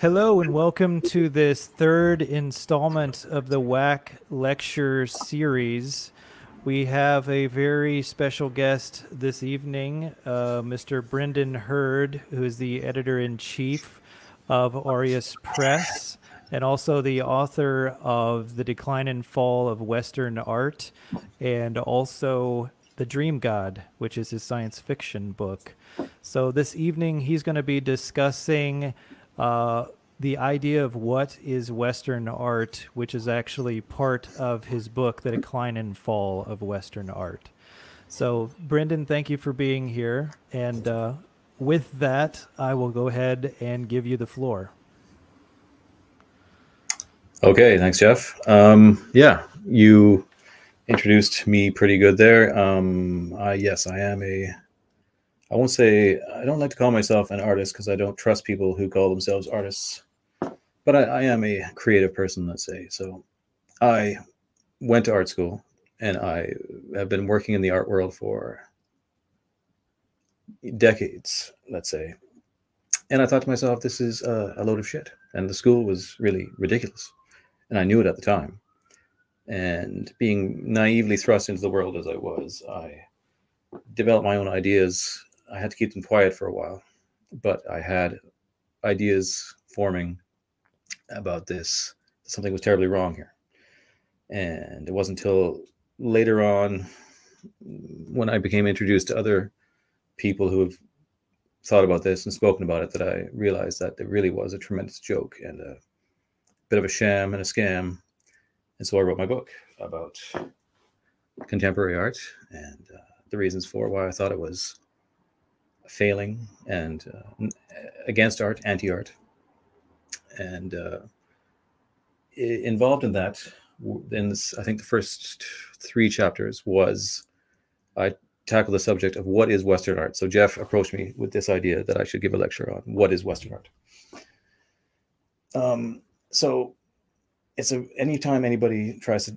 Hello and welcome to this third installment of the WAC lecture series. We have a very special guest this evening, uh, Mr. Brendan Heard, who is the editor in chief of Aureus Press and also the author of The Decline and Fall of Western Art and also The Dream God, which is his science fiction book. So this evening he's going to be discussing uh, the idea of what is Western art, which is actually part of his book, The Decline and Fall of Western Art. So, Brendan, thank you for being here. And uh, with that, I will go ahead and give you the floor. Okay, thanks, Jeff. Um, yeah, you introduced me pretty good there. Um, yes, I am a. I won't say I don't like to call myself an artist because I don't trust people who call themselves artists but I, I am a creative person, let's say. So I went to art school and I have been working in the art world for decades, let's say. And I thought to myself, this is a, a, load of shit. And the school was really ridiculous. And I knew it at the time. And being naively thrust into the world as I was, I developed my own ideas. I had to keep them quiet for a while, but I had ideas forming about this. Something was terribly wrong here. And it wasn't until later on when i became introduced to other people who have thought about this and spoken about it that i realized that it really was a tremendous joke and a bit of a sham and a scam. And so i wrote my book about contemporary art and uh, the reasons for why i thought it was failing and uh, against art anti-art and uh, involved in that in this, I think the first three chapters was I tackled the subject of what is Western art. So Jeff approached me with this idea that I should give a lecture on what is Western art. Um, so it's a anytime anybody tries to,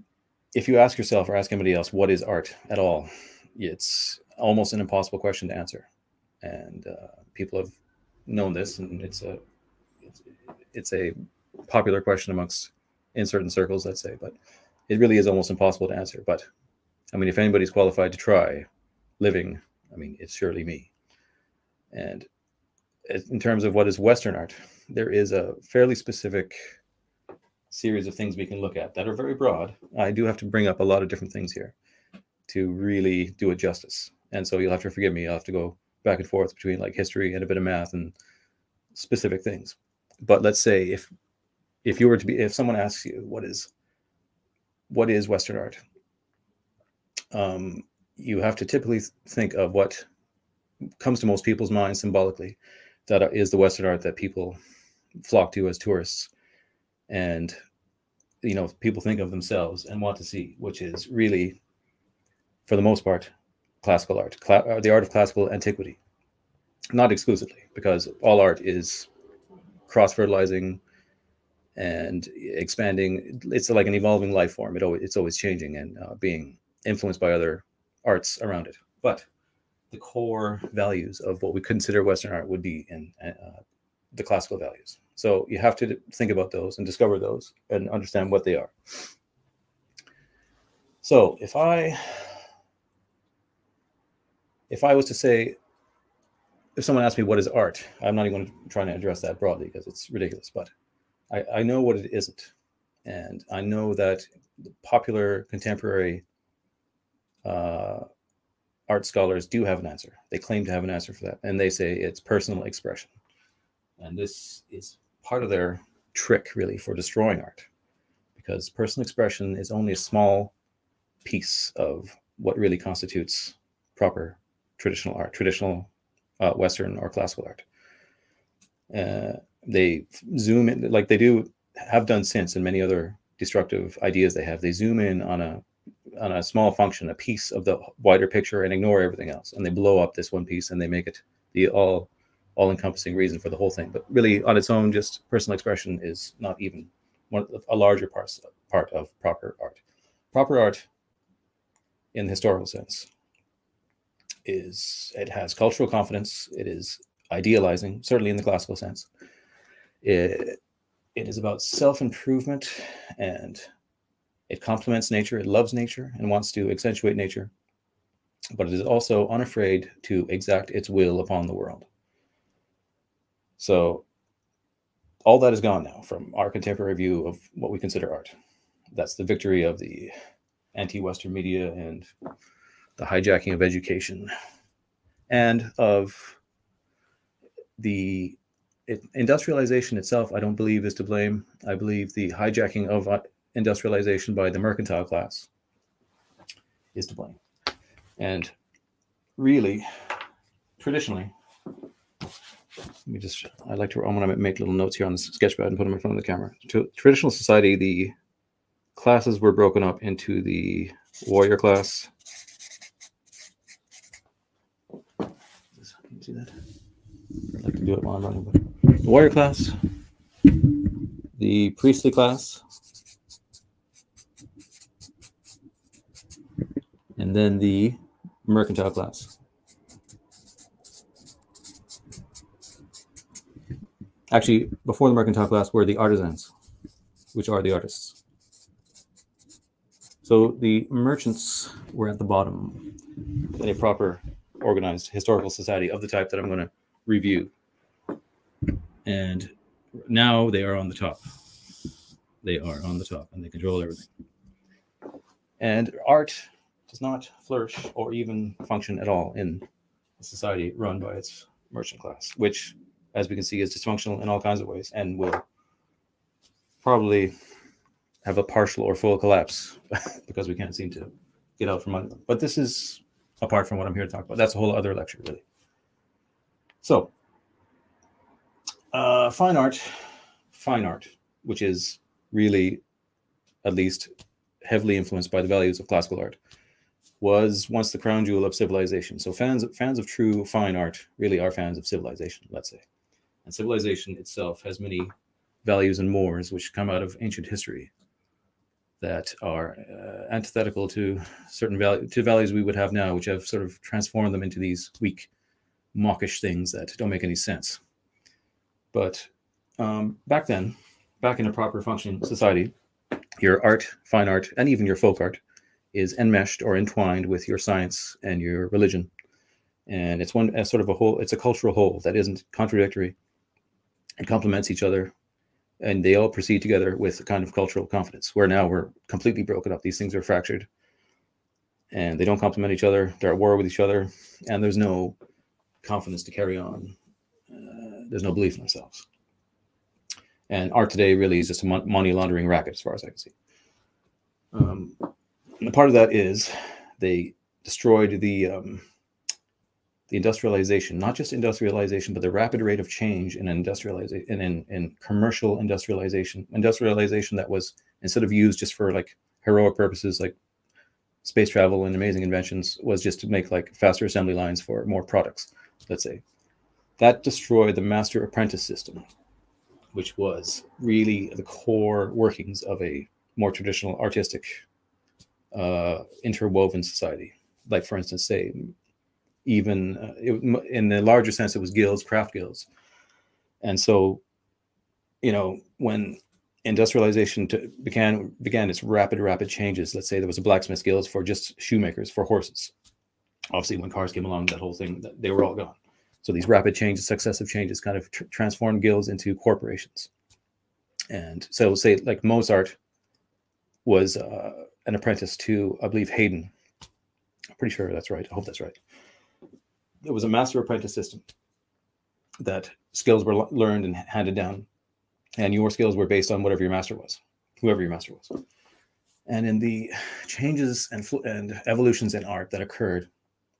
if you ask yourself or ask anybody else what is art at all, it's almost an impossible question to answer, and uh, people have known this, and it's a it's a popular question amongst in certain circles, let's say, but it really is almost impossible to answer. But I mean, if anybody's qualified to try living, I mean, it's surely me. And in terms of what is Western art, there is a fairly specific series of things we can look at that are very broad. I do have to bring up a lot of different things here to really do it justice. And so you'll have to forgive me. I'll have to go back and forth between like history and a bit of math and specific things. But let's say if if you were to be if someone asks you what is what is western art? Um, you have to typically think of what comes to most people's minds symbolically that is the western art that people flock to as tourists. And you know people think of themselves and want to see which is really for the most part classical art cla- uh, the art of classical antiquity not exclusively because all art is cross fertilizing and expanding. It's like an evolving life form. It always it's always changing and uh, being influenced by other arts around it. But the core values of what we consider Western art would be in uh, the classical values. So you have to think about those and discover those and understand what they are. So if I if I was to say if someone asked me what is art, I'm not even trying to address that broadly because it's ridiculous. But I, I know what it isn't, and I know that popular contemporary uh, art scholars do have an answer. They claim to have an answer for that, and they say it's personal expression. And this is part of their trick, really, for destroying art, because personal expression is only a small piece of what really constitutes proper traditional art, traditional uh, Western or classical art. Uh, they zoom in, like they do have done since, and many other destructive ideas they have. They zoom in on a on a small function, a piece of the wider picture, and ignore everything else, and they blow up this one piece, and they make it the all all encompassing reason for the whole thing. But really, on its own, just personal expression is not even one a larger part part of proper art. Proper art, in the historical sense, is it has cultural confidence. It is idealizing, certainly in the classical sense. It, it is about self improvement and it complements nature, it loves nature and wants to accentuate nature, but it is also unafraid to exact its will upon the world. So, all that is gone now from our contemporary view of what we consider art. That's the victory of the anti Western media and the hijacking of education and of the industrialization itself, I don't believe is to blame. I believe the hijacking of uh, industrialization by the mercantile class is to blame. And really, traditionally, let me just, I like to, I'm going to make little notes here on the sketchpad and put them in front of the camera. To traditional society, the classes were broken up into the warrior class. Can you see that? I'd like to do it while I'm running, but the warrior class, the priestly class, and then the mercantile class. Actually, before the mercantile class were the artisans, which are the artists. So the merchants were at the bottom in a proper organized historical society of the type that I'm going to review. And now they are on the top. They are on the top and they control everything. And art does not flourish or even function at all in a society run by its merchant class, which, as we can see, is dysfunctional in all kinds of ways and will probably have a partial or full collapse because we can't seem to get out from under them. But this is apart from what I'm here to talk about. That's a whole other lecture, really. So, uh, fine art, fine art, which is really at least heavily influenced by the values of classical art, was once the crown jewel of civilization. So fans fans of true fine art really are fans of civilization, let's say. And civilization itself has many values and mores which come out of ancient history that are uh, antithetical to certain value to values we would have now, which have sort of transformed them into these weak mawkish things that don't make any sense. But um, back then, back in a proper functioning society, your art, fine art, and even your folk art is enmeshed or entwined with your science and your religion. And it's one as sort of a whole, it's a cultural whole that isn't contradictory. It complements each other. And they all proceed together with a kind of cultural confidence, where now we're completely broken up. These things are fractured and they don't complement each other. They're at war with each other. And there's no confidence to carry on. Uh, there's no belief in themselves. And art today really is just a money laundering racket, as far as I can see. Um, part of that is they destroyed the um, the industrialization, not just industrialization, but the rapid rate of change in industrialization and in, in commercial industrialization, industrialization that was instead of used just for like heroic purposes like space travel and amazing inventions, was just to make like faster assembly lines for more products let's say, that destroyed the master apprentice system, which was really the core workings of a more traditional artistic uh, interwoven society. Like, for instance, say, even uh, it, in the larger sense, it was guilds, craft guilds. And so, you know, when industrialization to, began began its rapid, rapid changes, let's say there was a blacksmith guild for just shoemakers for horses. Obviously when cars came along that whole thing they were all gone. So these rapid changes successive changes kind of tr- transformed guilds into corporations. And so say like mozart was uh, an apprentice to i believe haydn. I'm pretty sure that's right. I hope that's right it was a master apprentice system that skills were learned and handed down and your skills were based on whatever your master was whoever your master was and in the changes and, and evolutions in art that occurred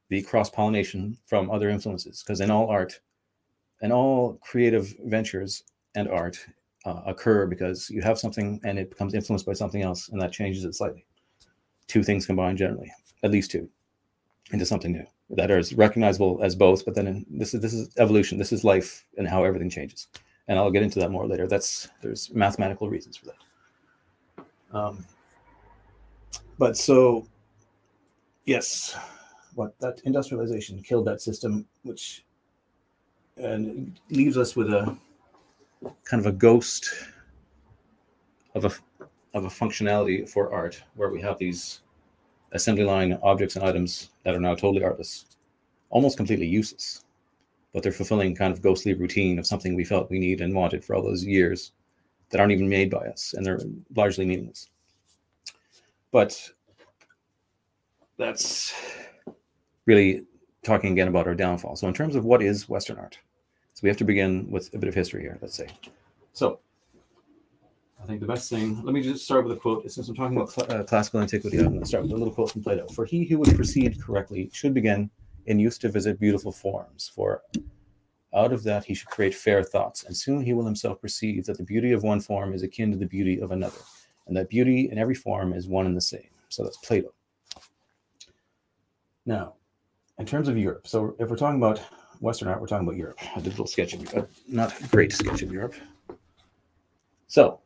the cross pollination from other influences. Because in all art and all creative ventures and art uh, occur because you have something and it becomes influenced by something else and that changes it slightly. Two things combined generally, at least two, into something new that are as recognizable as both. But then in, this is this is evolution. This is life and how everything changes. And I'll get into that more later. That's there's mathematical reasons for that. Um, but so, yes, what that industrialization killed that system, which and leaves us with a kind of a ghost of a of a functionality for art where we have these assembly line objects and items that are now totally artless, almost completely useless, but they're fulfilling kind of ghostly routine of something we felt we need and wanted for all those years that aren't even made by us and they're largely meaningless. But that's really talking again about our downfall. So, in terms of what is Western art, so we have to begin with a bit of history here, let's say. So, I think the best thing, let me just start with a quote. Since I'm talking about cl- uh, classical antiquity, I'm going to start with a little quote from Plato. For he who would proceed correctly should begin in use to visit beautiful forms, for out of that he should create fair thoughts, and soon he will himself perceive that the beauty of one form is akin to the beauty of another, and that beauty in every form is one and the same. So that's Plato. Now, in terms of Europe, so if we're talking about Western art, we're talking about Europe. I did a little sketch of Europe, not a great sketch of Europe. So,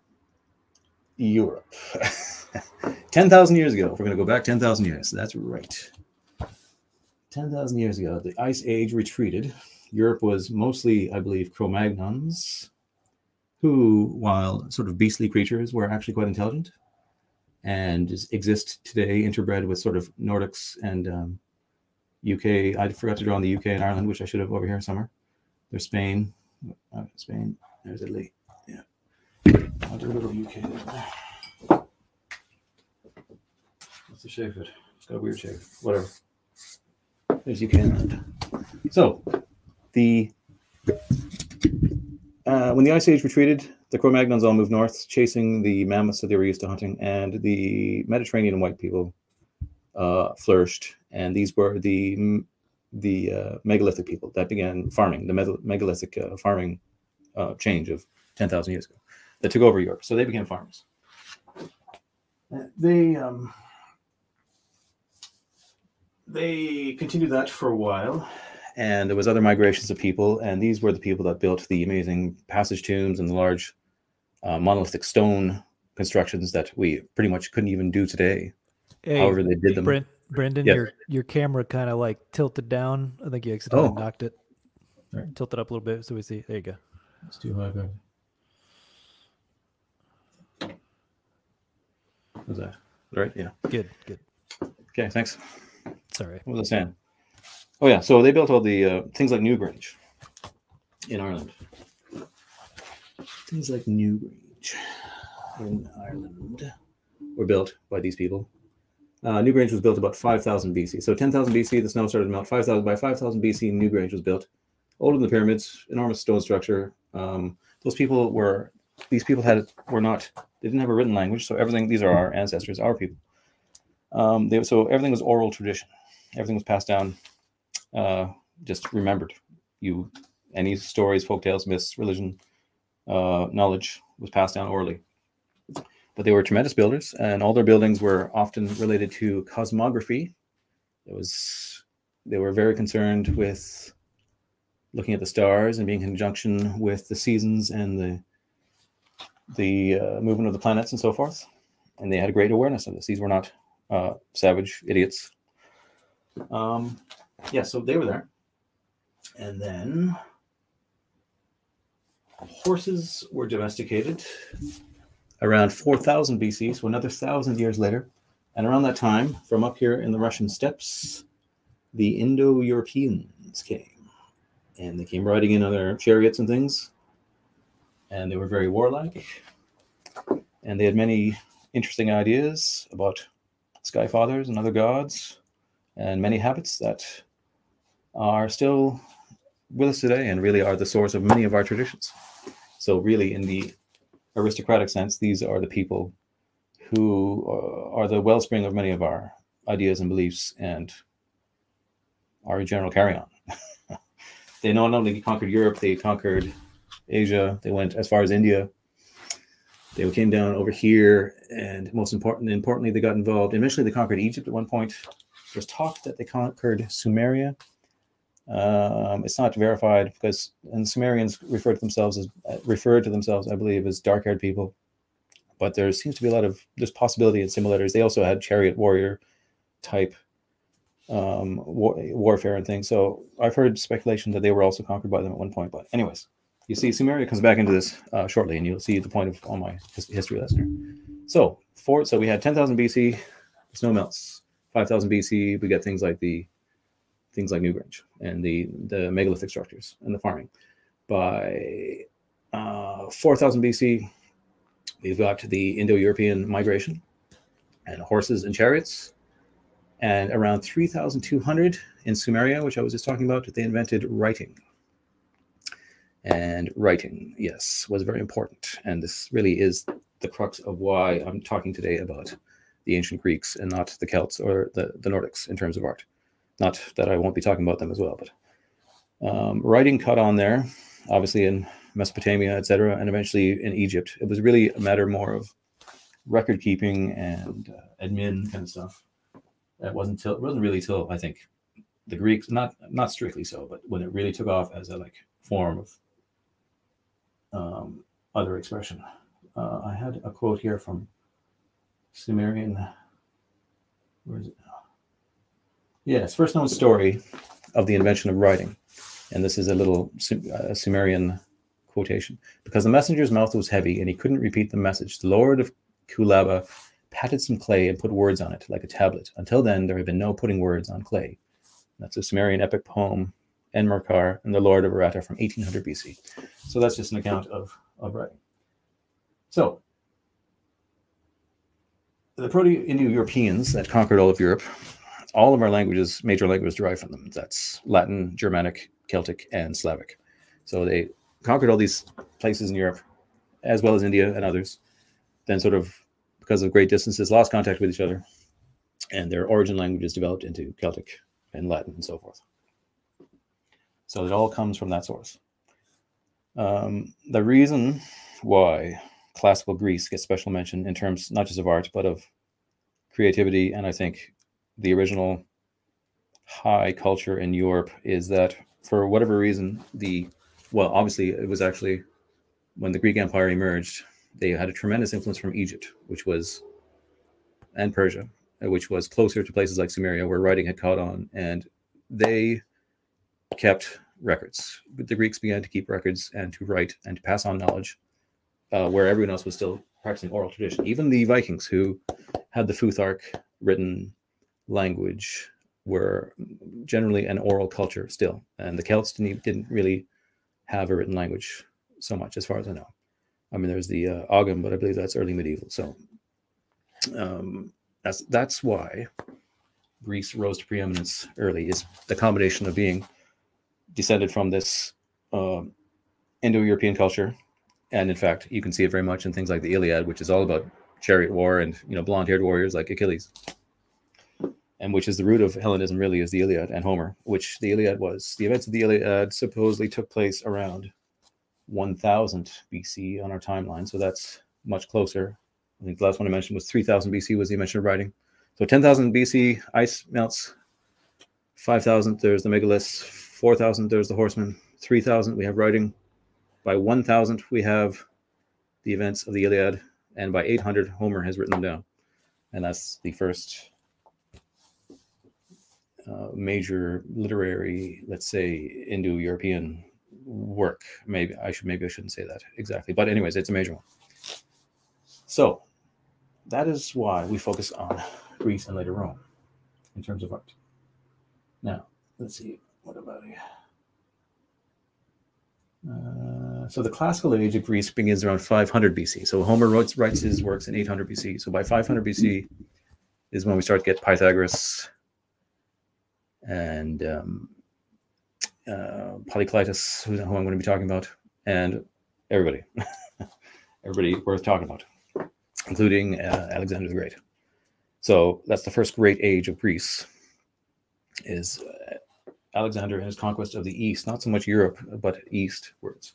Europe. 10,000 years ago, we're going to go back 10,000 years. That's right. 10,000 years ago, the Ice Age retreated. Europe was mostly, I believe, Cro Magnons, who, while sort of beastly creatures, were actually quite intelligent and exist today interbred with sort of Nordics and um, UK. I forgot to draw on the UK and Ireland, which I should have over here somewhere. There's Spain, uh, Spain. There's Italy. I'll do a little UK there. What's the shape of it? It's got a weird shape. Whatever. There's UK and So the uh, when the Ice Age retreated, the Cro-Magnons all moved north, chasing the mammoths that they were used to hunting, and the Mediterranean white people uh, flourished. And these were the the uh, megalithic people that began farming, the megalithic uh, farming uh, change of 10,000 years ago that took over Europe. So they became farmers. They um, they continued that for a while and there was other migrations of people and these were the people that built the amazing passage tombs and the large uh, monolithic stone constructions that we pretty much couldn't even do today hey, however they did them Brent, brendan yeah. your your camera kind of like tilted down i think you accidentally oh. knocked it right. tilt it up a little bit so we see there you go it's too high back was that right yeah good good okay thanks sorry what was i saying Oh yeah, so they built all the uh, things like Newgrange in Ireland. Things like Newgrange in Ireland were built by these people. Uh, Newgrange was built about 5,000 BC. So 10,000 BC, the snow started to melt. 5,000 by 5,000 BC, Newgrange was built. Older than the pyramids, enormous stone structure. Um, those people were these people had were not they didn't have a written language, so everything these are our ancestors, our people. Um, they, so everything was oral tradition. Everything was passed down uh, just remembered. You any stories, folk tales, myths, religion, uh, knowledge was passed down orally. But they were tremendous builders, and all their buildings were often related to cosmography. It was they were very concerned with looking at the stars and being in conjunction with the seasons and the the uh, movement of the planets and so forth. And they had a great awareness of this. These were not uh, savage idiots. Um, yeah, so they were there. And then horses were domesticated around 4000 BC, so another thousand years later. And around that time, from up here in the Russian steppes, the Indo Europeans came. And they came riding in on their chariots and things. And they were very warlike. And they had many interesting ideas about sky fathers and other gods, and many habits that are still with us today and really are the source of many of our traditions. So, really, in the aristocratic sense, these are the people who are the wellspring of many of our ideas and beliefs and our general carry on. they not only conquered Europe, they conquered Asia, they went as far as India. They came down over here, and most important, importantly, they got involved. Initially, they conquered Egypt at one point. There's talk that they conquered Sumeria, um, it's not verified because and Sumerians referred to themselves as referred to themselves, I believe, as dark-haired people. But there seems to be a lot of there's possibility and similarities. They also had chariot warrior type um, war, warfare and things. So I've heard speculation that they were also conquered by them at one point. But anyways, you see, Sumeria comes back into this uh, shortly, and you'll see the point of all my his- history lesson. So, for so we had 10,000 BC, snow melts. 5,000 BC, we get things like the things like Newgrange and the the megalithic structures and the farming. By uh, 4,000 BC, we've got the Indo-European migration and horses and chariots. And around 3,200 in Sumeria, which I was just talking about, they invented writing. And writing, yes, was very important. And this really is the crux of why I'm talking today about the ancient Greeks and not the Celts or the, the Nordics in terms of art. Not that I won't be talking about them as well, but um, writing caught on there, obviously in Mesopotamia, etc., and eventually in Egypt. It was really a matter more of record keeping and uh, admin kind of stuff. That wasn't till it wasn't really till I think the Greeks, not not strictly so, but when it really took off as a like form of um, other expression. Uh, I had a quote here from Sumerian. Where is it now? Yes, first known story of the invention of writing, and this is a little uh, Sumerian quotation. Because the messenger's mouth was heavy and he couldn't repeat the message, the Lord of Kulaba patted some clay and put words on it like a tablet. Until then, there had been no putting words on clay. That's a Sumerian epic poem, Enmerkar and the Lord of Aratta from 1800 BC. So that's just an account of, of writing. So the Proto-Indo-Europeans that conquered all of Europe, all of our languages, major languages derived from them. That's Latin, Germanic, Celtic, and Slavic. So they conquered all these places in Europe, as well as India and others. Then, sort of because of great distances, lost contact with each other, and their origin languages developed into Celtic and Latin and so forth. So it all comes from that source. Um, the reason why classical Greece gets special mention in terms not just of art but of creativity, and I think the original high culture in Europe is that for whatever reason the well obviously it was actually when the Greek Empire emerged they had a tremendous influence from Egypt, which was and Persia, which was closer to places like Sumeria where writing had caught on, and they kept records. The Greeks began to keep records and to write and to pass on knowledge, uh, where everyone else was still practicing oral tradition. Even the Vikings, who had the Futhark written language, were generally an oral culture still, and the Celts didn't, didn't really have a written language so much, as far as I know. I mean, there's the uh, Ogham, but I believe that's early medieval. So um, that's that's why Greece rose to preeminence early. Is the combination of being descended from this um, Indo-European culture, and in fact, you can see it very much in things like the Iliad, which is all about chariot war and you know blonde-haired warriors like Achilles, and which is the root of Hellenism. Really, is the Iliad and Homer, which the Iliad was. The events of the Iliad supposedly took place around 1000 BC on our timeline. So that's much closer. I think the last one I mentioned was 3000 BC was the mention of writing. So 10,000 BC, ice melts. 5,000, there's the megaliths. 4,000, there's the horsemen. 3,000, we have writing. By 1,000, we have the events of the Iliad. And by 800, Homer has written them down. And that's the first uh, major literary, let's say, Indo-European work. Maybe I should maybe I shouldn't say that exactly, but anyways, it's a major one. So that is why we focus on Greece and later Rome in terms of art. Now let's see what about here. Uh, so the classical age of Greece begins around 500 BC. So Homer writes, writes his works in 800 BC. So by 500 BC is when we start to get Pythagoras and um, uh, Polyclitus, who, who I'm going to be talking about, and everybody, everybody worth talking about, including uh, Alexander the Great. So that's the first great age of Greece. Is uh, Alexander and his conquest of the East, not so much Europe, but eastwards.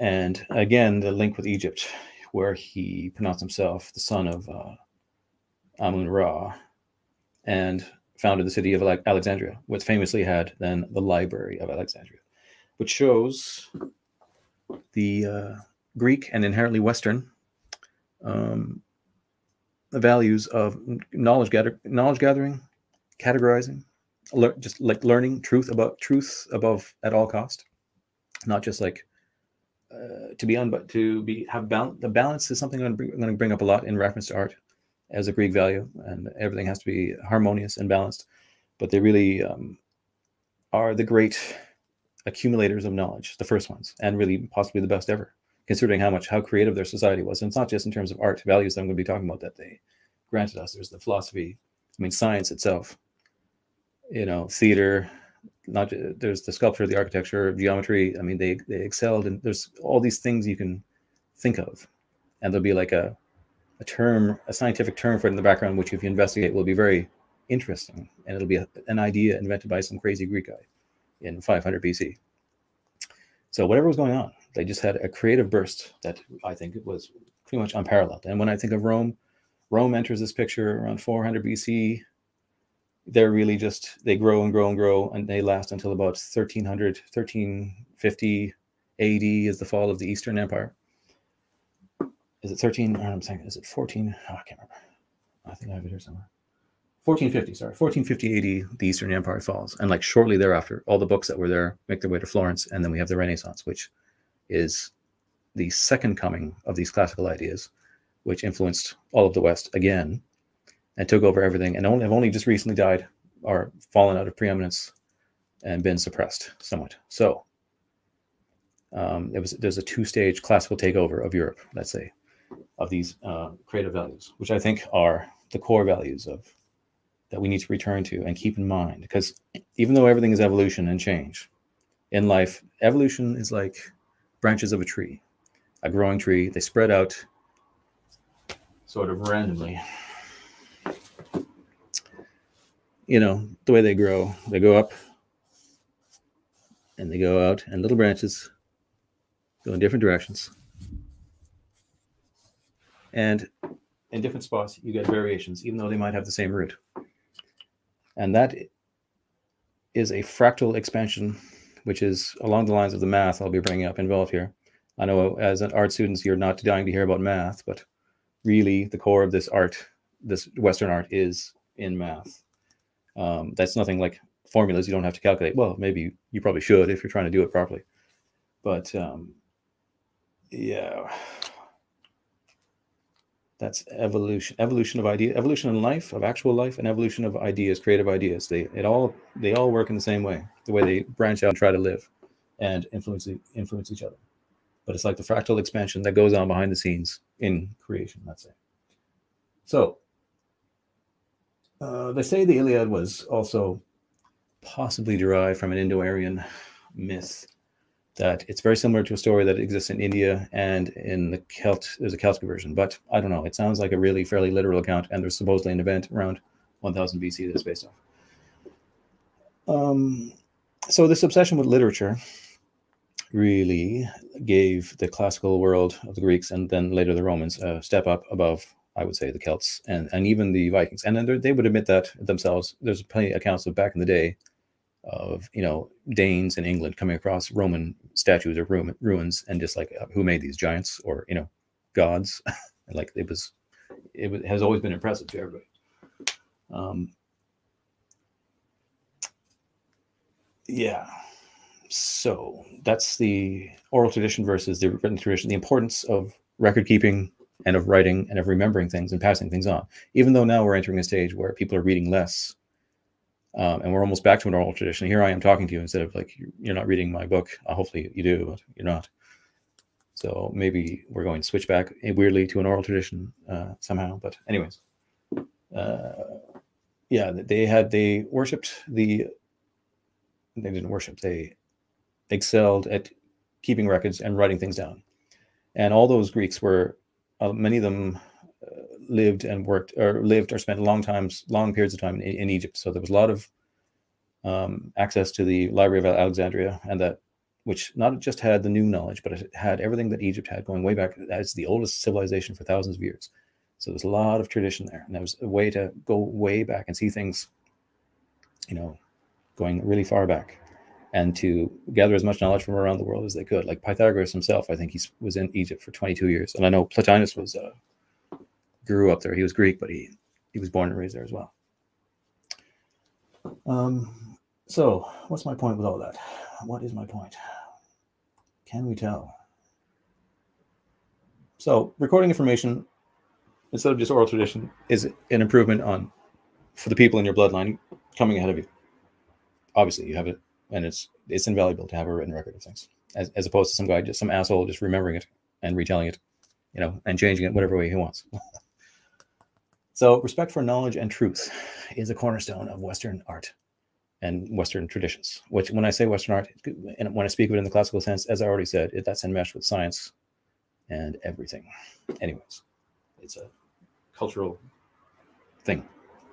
And again, the link with Egypt, where he pronounced himself the son of uh, Amun Ra, and founded the city of Alexandria, which famously had then the Library of Alexandria, which shows the uh, Greek and inherently Western um, values of knowledge gather, knowledge gathering, categorizing, le- just like learning truth about truth above at all cost, not just like uh, to be on, but to be have balance. The balance is something I'm going to bring up a lot in reference to art as a Greek value, and everything has to be harmonious and balanced. But they really um, are the great accumulators of knowledge, the first ones, and really possibly the best ever, considering how much how creative their society was. And it's not just in terms of art values that I'm going to be talking about that they granted us. There's the philosophy, I mean, science itself, you know, theater, not there's the sculpture, the architecture, geometry. I mean, they they excelled, and there's all these things you can think of, and there'll be like a a term, a scientific term for it in the background, which if you investigate will be very interesting, and it'll be a, an idea invented by some crazy Greek guy in 500 BC. So whatever was going on, they just had a creative burst that I think was pretty much unparalleled. And when I think of Rome, Rome enters this picture around 400 BC. They're really just they grow and grow and grow, and they last until about 1300, 1350 AD is the fall of the Eastern Empire. Is it 13? I'm saying, is it 14? Oh, I can't remember. I think I have it here somewhere. 1450, sorry, 1450 AD, the Eastern Empire falls, and like shortly thereafter, all the books that were there make their way to Florence, and then we have the Renaissance, which is the second coming of these classical ideas, which influenced all of the West again, and took over everything, and only have only just recently died or fallen out of preeminence and been suppressed somewhat. So um, it was there's a two-stage classical takeover of Europe, let's say, of these uh, creative values, which I think are the core values of that we need to return to and keep in mind. Because even though everything is evolution and change in life evolution is like branches of a tree a growing tree. They spread out sort of randomly you know the way they grow they go up and they go out and little branches go in different directions and in different spots you get variations even though they might have the same root and that is a fractal expansion, which is along the lines of the math I'll be bringing up involved here. I know as an art students, you're not dying to hear about math, but really the core of this art, this Western art is in math. Um, that's nothing like formulas you don't have to calculate. Well, maybe you probably should if you're trying to do it properly. But um, yeah, that's evolution evolution of idea evolution in life of actual life and evolution of ideas creative ideas they it all they all work in the same way the way they branch out and try to live and influence influence each other but it's like the fractal expansion that goes on behind the scenes in creation let's say so uh, they say the iliad was also possibly derived from an indo-aryan myth that it's very similar to a story that exists in India and in the Celt. There's a Celtic version, but I don't know. It sounds like a really fairly literal account, and there's supposedly an event around 1000 BC that's based off. Um, so this obsession with literature really gave the classical world of the Greeks and then later the Romans a step up above, I would say, the Celts and, and even the Vikings. And then they would admit that themselves. There's plenty of accounts of back in the day of you know Danes in England coming across Roman statues or ruins and just like uh, who made these giants or you know gods like it was it has always been impressive to everybody um, yeah so that's the oral tradition versus the written tradition the importance of record keeping and of writing and of remembering things and passing things on even though now we're entering a stage where people are reading less um, and we're almost back to an oral tradition. Here I am talking to you instead of like you're not reading my book. Uh, hopefully you do, but you're not. So maybe we're going to switch back weirdly to an oral tradition uh, somehow. But anyways, uh, yeah, they had they worshipped the. They didn't worship. They excelled at keeping records and writing things down, and all those Greeks were uh, many of them lived and worked or lived or spent long times, long periods of time in, in Egypt. So there was a lot of um, access to the Library of Alexandria, and that which not just had the new knowledge, but it had everything that Egypt had going way back as the oldest civilization for thousands of years. So there's a lot of tradition there, and there was a way to go way back and see things, you know, going really far back, and to gather as much knowledge from around the world as they could. Like Pythagoras himself, I think he was in Egypt for 22 years, and I know Plotinus was uh, grew up there. He was Greek, but he he was born and raised there as well. Um, so what's my point with all that? What is my point? Can we tell? So recording information instead of just oral tradition is an improvement on for the people in your bloodline coming ahead of you. Obviously, you have it, and it's it's invaluable to have a written record of things, as, as opposed to some guy just some asshole just remembering it and retelling it, you know, and changing it whatever way he wants. so, respect for knowledge and truth is a cornerstone of Western art and Western traditions. Which, when I say Western art, and when I speak of it in the classical sense, as I already said, it, that's enmeshed with science and everything. Anyways, it's a cultural thing.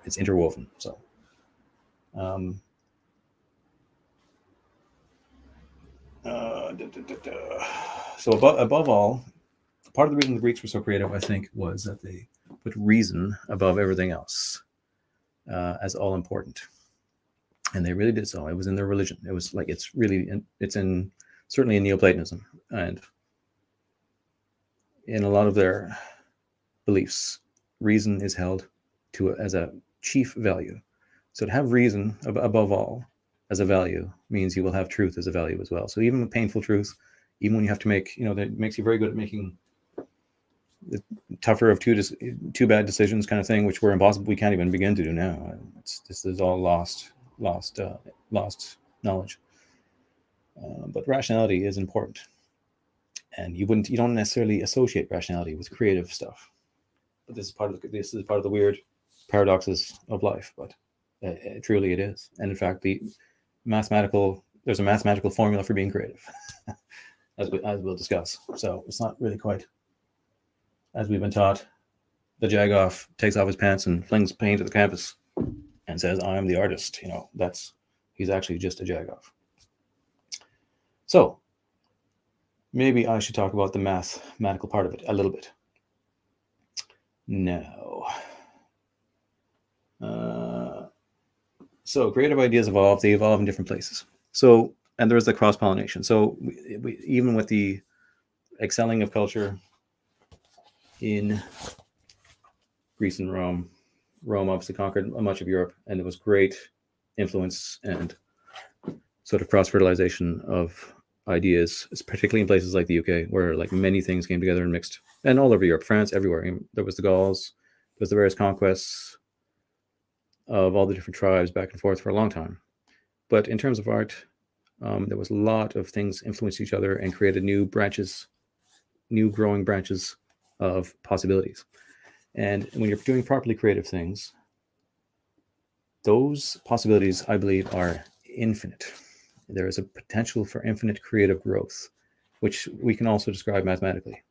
It's interwoven. So, um, uh, da, da, da, so above, above all, part of the reason the Greeks were so creative, I think, was that they put reason above everything else uh, as all important, and they really did so. It was in their religion. It was like it's really in, it's in certainly in Neoplatonism and in a lot of their beliefs reason is held to as a chief value. So to have reason ab- above all as a value means you will have truth as a value as well. So even the painful truth, even when you have to make, you know, that makes you very good at making the tougher of two two bad decisions kind of thing, which were impossible. We can't even begin to do now. It's, this is all lost, lost, uh, lost knowledge. Uh, but rationality is important, and you wouldn't, you don't necessarily associate rationality with creative stuff but this is part of the, this is part of the weird paradoxes of life. But uh, uh, truly, it is. And in fact, the mathematical there's a mathematical formula for being creative, as we as we'll discuss. So it's not really quite as we've been taught. The jagoff takes off his pants and flings paint at the canvas and says, "I am the artist." You know, that's he's actually just a jagoff. So maybe I should talk about the mathematical part of it a little bit. No. Uh, so creative ideas evolve. They evolve in different places. So, and there's the cross pollination. So, we, we, even with the excelling of culture in Greece and Rome, Rome obviously conquered much of Europe, and there was great influence and sort of cross fertilization of ideas, particularly in places like the UK, where like many things came together and mixed and all over Europe, France, everywhere. There was the Gauls, there was the various conquests of all the different tribes back and forth for a long time. But in terms of art, um, there was a lot of things influenced each other and created new branches, new growing branches of possibilities. And when you're doing properly creative things, those possibilities, I believe, are infinite. There is a potential for infinite creative growth, which we can also describe mathematically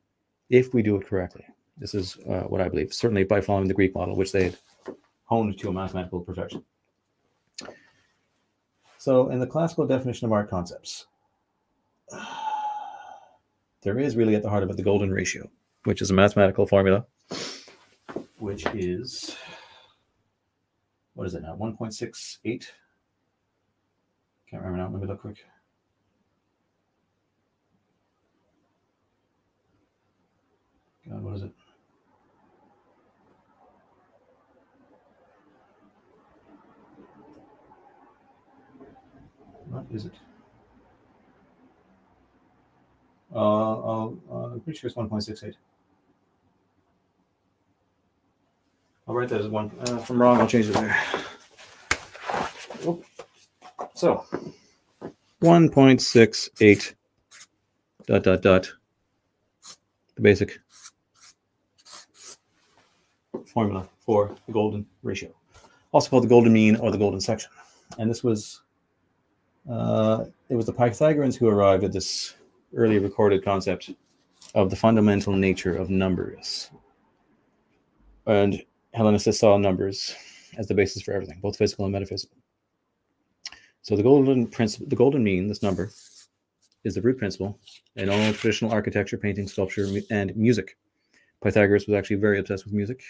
if we do it correctly. This is uh, what I believe, certainly by following the Greek model, which they had honed to a mathematical perfection. So, in the classical definition of art concepts, there is really at the heart of it the golden ratio, which is a mathematical formula, which is what is it now? 1.68. Can't remember now. Let me look quick. God, what is it? What is it? Uh, uh, I'm pretty sure it's 1.68. I'll write that as one. Uh, if I'm wrong, I'll change it there. So, 1.68 dot dot dot the basic formula for the golden ratio, also called the golden mean or the golden section. And this was, uh, it was the Pythagoreans who arrived at this early recorded concept of the fundamental nature of numbers. And Hellenicists saw numbers as the basis for everything, both physical and metaphysical. So the golden principle, the golden mean, this number, is the root principle in all traditional architecture, painting, sculpture, and music. Pythagoras was actually very obsessed with music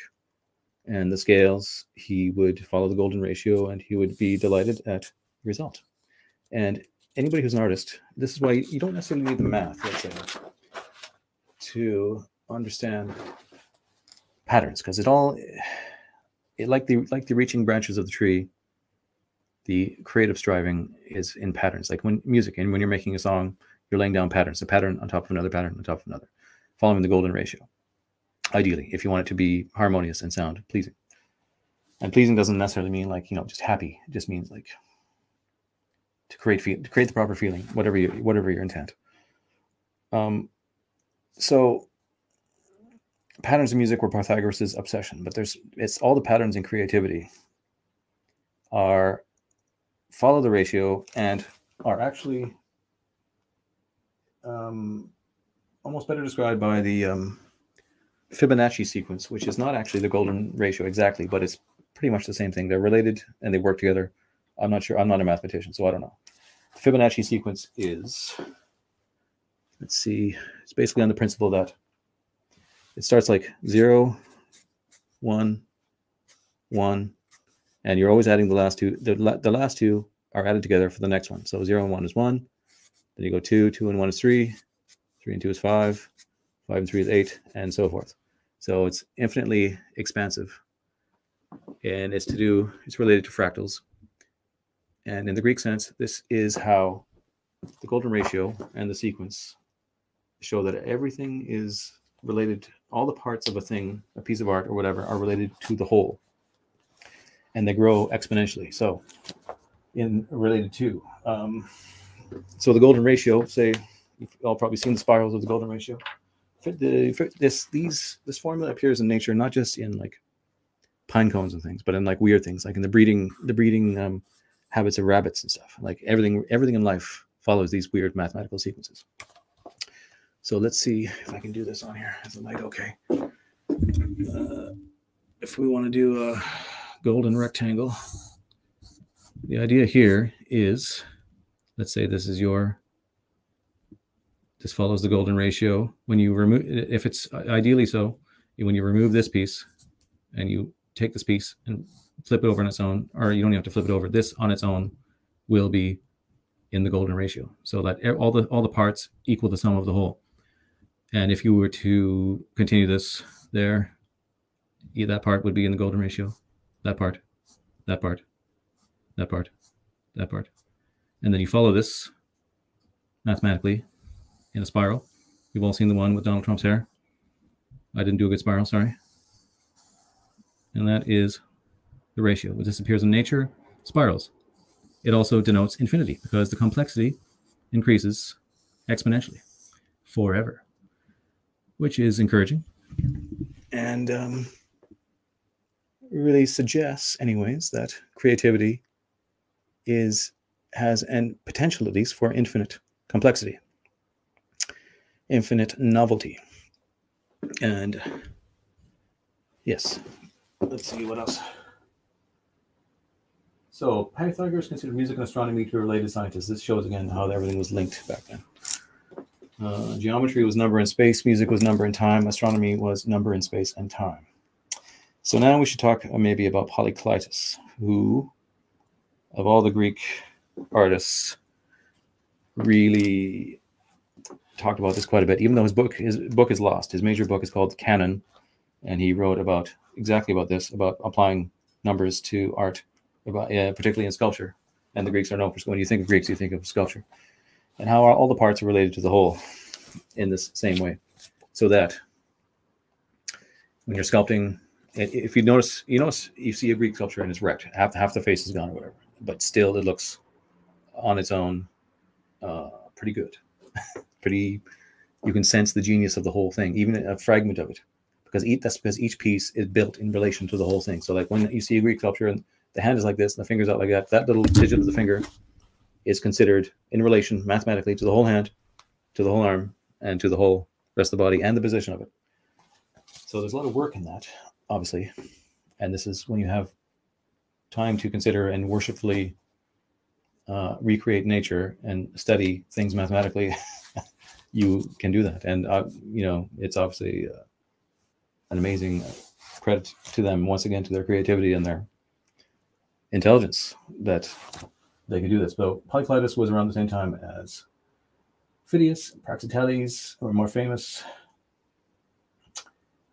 and the scales. He would follow the golden ratio and he would be delighted at the result. And anybody who's an artist, this is why you don't necessarily need the math, let's say, to understand patterns, because it all eh, it like the like the reaching branches of the tree, the creative striving is in patterns. Like when music and when you're making a song, you're laying down patterns, a pattern on top of another pattern on top of another, following the golden ratio. ideally, if you want it to be harmonious and sound pleasing. And pleasing doesn't necessarily mean like, you know, just happy. It just means like to create feel, to create the proper feeling, whatever you whatever your intent. Um, so patterns of music were Pythagoras' obsession, but there's it's all the patterns in creativity are follow the ratio and are actually um, almost better described by the um, Fibonacci sequence, which is not actually the golden ratio exactly, but it's pretty much the same thing. They're related and they work together. I'm not sure. I'm not a mathematician, so I don't know. The Fibonacci sequence is, let's see, it's basically on the principle that it starts like zero, one, one, and you're always adding the last two. The, the last two are added together for the next one. So zero and one is one. Then you go two, two and one is three, three and two is five, five and three is eight, and so forth. So it's infinitely expansive. And it's to do, it's related to fractals. And in the Greek sense, this is how the golden ratio and the sequence show that everything is related, all the parts of a thing, a piece of art or whatever, are related to the whole. And they grow exponentially. So, in related to, um, so the golden ratio, say, you've all probably seen the spirals of the golden ratio. The, this these this formula appears in nature not just in like pine cones and things, but in like weird things, like in the breeding the breeding um, habits of rabbits and stuff. Like everything everything in life follows these weird mathematical sequences. So let's see if I can do this on here. Is the light okay? Uh, if we want to do a golden rectangle, the idea here is, let's say this is your this follows the golden ratio. When you remove, if it's ideally so, when you remove this piece and you take this piece and flip it over on its own, or you don't even have to flip it over, this on its own will be in the golden ratio. So that all the all the parts equal the sum of the whole. And if you were to continue this there, that part would be in the golden ratio. That part, that part, that part, that part. And then you follow this mathematically in a spiral. You've all seen the one with Donald Trump's hair. I didn't do a good spiral, sorry. And that is the ratio. When this appears in nature, spirals. It also denotes infinity because the complexity increases exponentially forever, which is encouraging. And um, really suggests, anyways, that creativity is has an potential at least for infinite complexity infinite novelty. And yes, let's see what else. So Pythagoras considered music and astronomy to be related scientists. This shows again how everything was linked back then. Uh, geometry was number in space, music was number in time, astronomy was number in space and time. So now we should talk uh, maybe about Polykleitos, who, of all the Greek artists, really talked about this quite a bit, even though his book his book is lost. His major book is called Canon, and he wrote about exactly about this, about applying numbers to art, about uh, particularly in sculpture. And the Greeks are known for when you think of Greeks, you think of sculpture, and how all the parts are related to the whole in this same way, so that when you're sculpting, if you notice, you notice you see a Greek sculpture and it's wrecked, half half the face is gone or whatever, but still it looks on its own uh, pretty good. pretty you can sense the genius of the whole thing even a fragment of it. Because each, that's because each piece is built in relation to the whole thing. So like when you see a greek sculpture and the hand is like this and the fingers out like that that little digit of the finger is considered in relation mathematically to the whole hand to the whole arm and to the whole rest of the body and the position of it so there's a lot of work in that obviously and this is when you have time to consider and worshipfully uh, recreate nature and study things mathematically, you can do that. And uh, you know, it's obviously uh, an amazing credit to them once again to their creativity and their intelligence that they can do this. But Polykleitos was around the same time as Phidias, Praxiteles, who are more famous.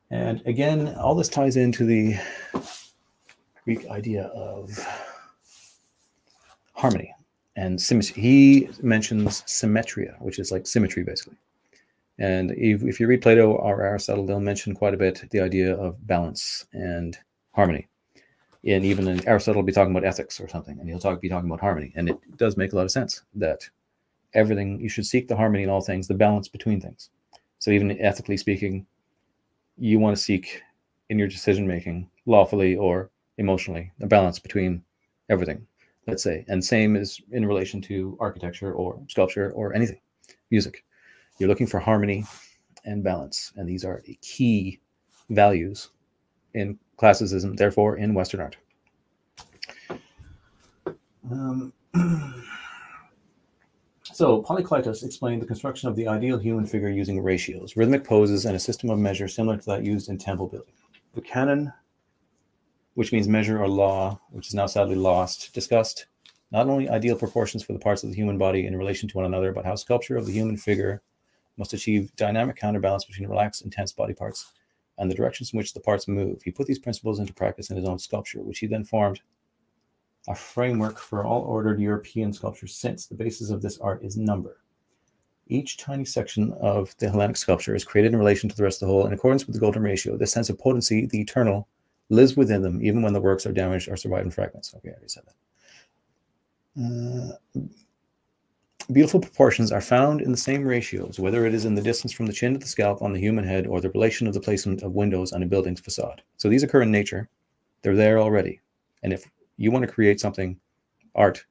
And again, all this ties into the Greek idea of harmony and symmetry. He mentions symmetria, which is like symmetry, basically. And if, if you read Plato or Aristotle, they'll mention quite a bit the idea of balance and harmony. And even in Aristotle will be talking about ethics or something, and he'll talk be talking about harmony. And it does make a lot of sense that everything you should seek the harmony in all things, the balance between things. So even ethically speaking, you want to seek in your decision making lawfully or emotionally a balance between everything let's say and same is in relation to architecture or sculpture or anything music you're looking for harmony and balance and these are key values in classicism therefore in western art um, so Polykleitos explained the construction of the ideal human figure using ratios, rhythmic poses, and a system of measure similar to that used in temple building. The canon which means measure or law, which is now sadly lost, discussed not only ideal proportions for the parts of the human body in relation to one another, but how sculpture of the human figure must achieve dynamic counterbalance between relaxed, and tense body parts and the directions in which the parts move. He put these principles into practice in his own sculpture, which he then formed a framework for all ordered European sculpture since the basis of this art is number. Each tiny section of the Hellenic sculpture is created in relation to the rest of the whole in accordance with the golden ratio, the sense of potency, the eternal, lives within them, even when the works are damaged or survive in fragments. Okay, I already said that. Uh, beautiful proportions are found in the same ratios, whether it is in the distance from the chin to the scalp on the human head or the relation of the placement of windows on a building's facade. So these occur in nature. They're there already. And if you want to create something, art,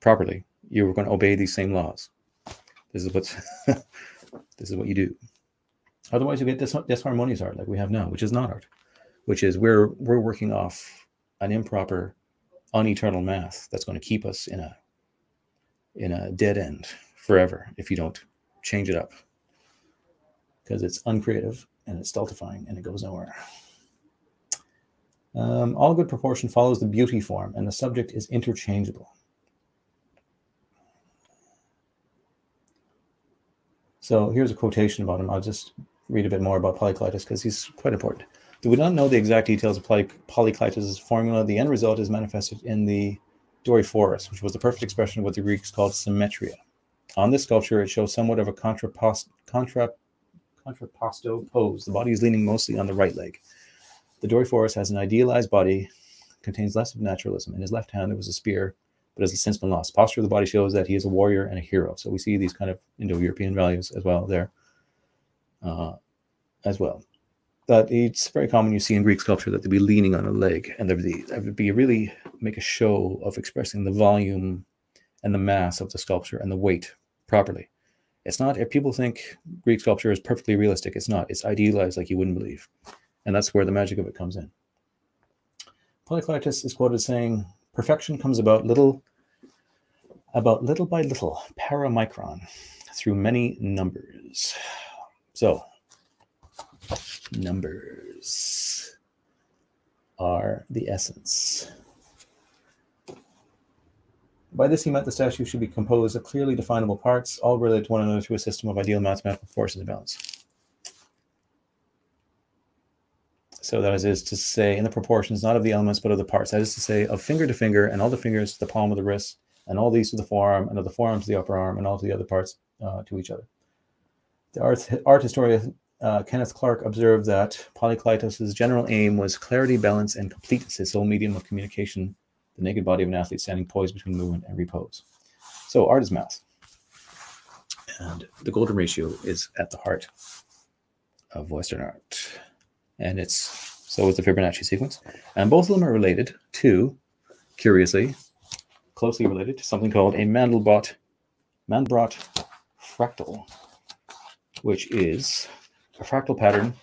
properly, you're going to obey these same laws. This is what's this is what you do. Otherwise, you get dis- disharmonious art like we have now, which is not art which is we're we're working off an improper, uneternal math that's going to keep us in a in a dead end forever if you don't change it up because it's uncreative and it's stultifying and it goes nowhere. Um, all good proportion follows the beauty form, and the subject is interchangeable. So here's a quotation about him. I'll just read a bit more about Polyclitus because he's quite important. Do we don't know the exact details of Poly- Polykleitos' formula, the end result is manifested in the Doryphorus, which was the perfect expression of what the Greeks called symmetria. On this sculpture, it shows somewhat of a contrapost, contra, contrapposto pose. The body is leaning mostly on the right leg. The Doryphorus has an idealized body, contains less of naturalism. In his left hand, there was a spear, but has since been lost. Posture of the body shows that he is a warrior and a hero. So we see these kind of Indo-European values as well there, uh, as well that it's very common you see in Greek sculpture that they'd be leaning on a leg and there'd be, there'd be really make a show of expressing the volume and the mass of the sculpture and the weight properly. It's not, if people think Greek sculpture is perfectly realistic, it's not. It's idealized like you wouldn't believe. And that's where the magic of it comes in. Polykleitos is quoted saying, perfection comes about little, about little by little, paramicron, through many numbers. So numbers are the essence. By this, he meant the statue should be composed of clearly definable parts, all related to one another through a system of ideal mathematical forces and balance. So that is to say, in the proportions, not of the elements, but of the parts. That is to say, of finger to finger, and all the fingers to the palm of the wrist, and all these to the forearm, and of the forearm to the upper arm, and all to the other parts uh, to each other. The art, art historian uh, Kenneth Clark observed that Polykleitos' general aim was clarity, balance, and completeness, his sole medium of communication, the naked body of an athlete standing poised between movement and repose. So art is math. And the golden ratio is at the heart of Western art. And it's so is the Fibonacci sequence. And both of them are related to, curiously, closely related to something called a Mandelbrot, Mandelbrot fractal, which is a fractal pattern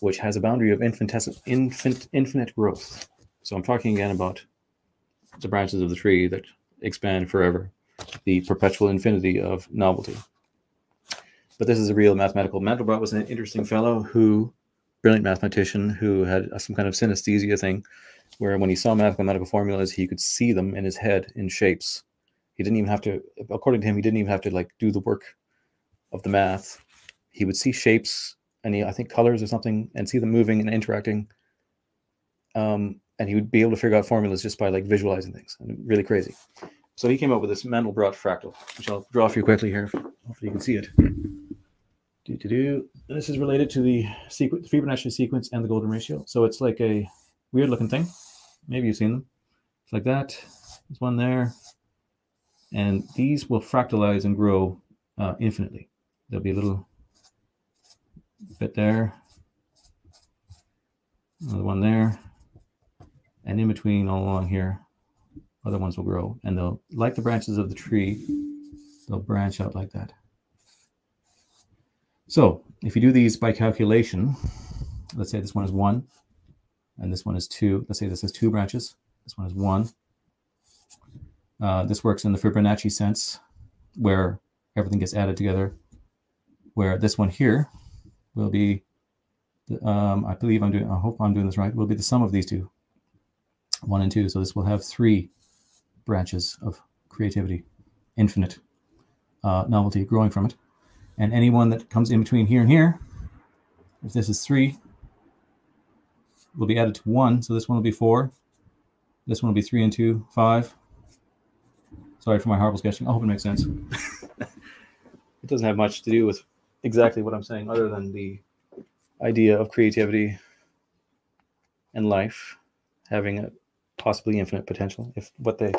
which has a boundary of infin, infinite growth. So I'm talking again about the branches of the tree that expand forever, the perpetual infinity of novelty. But this is a real mathematical. Mandelbrot was an interesting fellow who, brilliant mathematician who had some kind of synesthesia thing, where when he saw mathematical formulas, he could see them in his head in shapes. He didn't even have to, according to him, he didn't even have to like do the work of the math he would see shapes and he, I think colors or something and see them moving and interacting. Um, and he would be able to figure out formulas just by like visualizing things. Really crazy. So he came up with this Mandelbrot fractal, which I'll draw for you quickly here. Hopefully you can see it. Do, do, do. This is related to the the Fibonacci sequence and the golden ratio. So it's like a weird looking thing. Maybe you've seen them. It's like that. There's one there. And these will fractalize and grow uh, infinitely. There'll be a little bit there, another one there, and in between all along here, other ones will grow. And they'll, like the branches of the tree, they'll branch out like that. So if you do these by calculation, let's say this one is one, and this one is two. Let's say this has two branches. This one is one. Uh, this works in the Fibonacci sense, where everything gets added together. Where this one here will be, um, I believe I'm doing, I hope I'm doing this right, will be the sum of these two, one and two. So this will have three branches of creativity, infinite uh, novelty growing from it. And any one that comes in between here and here, if this is three, will be added to one. So this one will be four. This one will be three and two, five. Sorry for my horrible sketching. I hope it makes sense. it doesn't have much to do with exactly what I'm saying, other than the idea of creativity and life having a possibly infinite potential. If what they,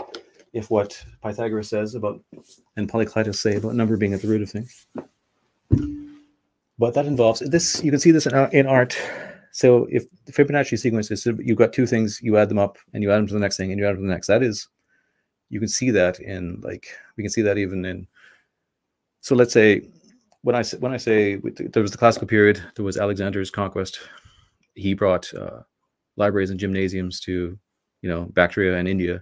if what Pythagoras says about and Polycletus say about number being at the root of things. But that involves this. You can see this in, uh, in art. So if the Fibonacci sequence is you've got two things, you add them up and you add them to the next thing and you add them to the next. That is, you can see that in like we can see that even in. So let's say when I when I say there was the classical period, there was Alexander's conquest. He brought uh, libraries and gymnasiums to, you know, Bactria and India,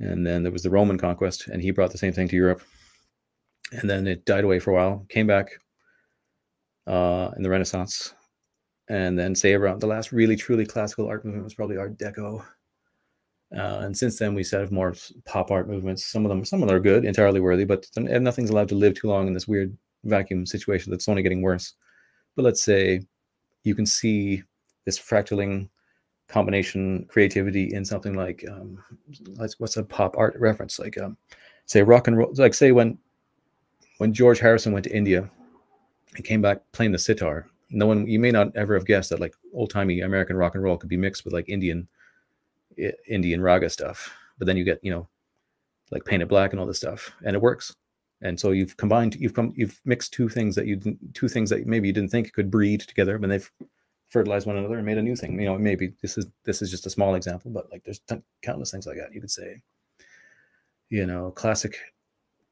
and then there was the Roman conquest, and he brought the same thing to Europe. And then it died away for a while, came back uh, in the Renaissance, and then say around the last really truly classical art movement was probably Art Deco. Uh, and since then, we set of more pop art movements. Some of them, some of them are good, entirely worthy, but nothing's allowed to live too long in this weird vacuum situation that's only getting worse. But let's say you can see this fractaling combination creativity in something like um, what's a pop art reference? Like um, say rock and roll like say when when George Harrison went to India and came back playing the sitar. No one you may not ever have guessed that like old timey American rock and roll could be mixed with like Indian Indian raga stuff. But then you get you know like Paint It Black and all this stuff and it works and so you've combined you've come you've mixed two things that you two things that maybe you didn't think could breed together but they've fertilized one another and made a new thing. You know maybe this is this is just a small example but like there's countless things like that you could say. You know classic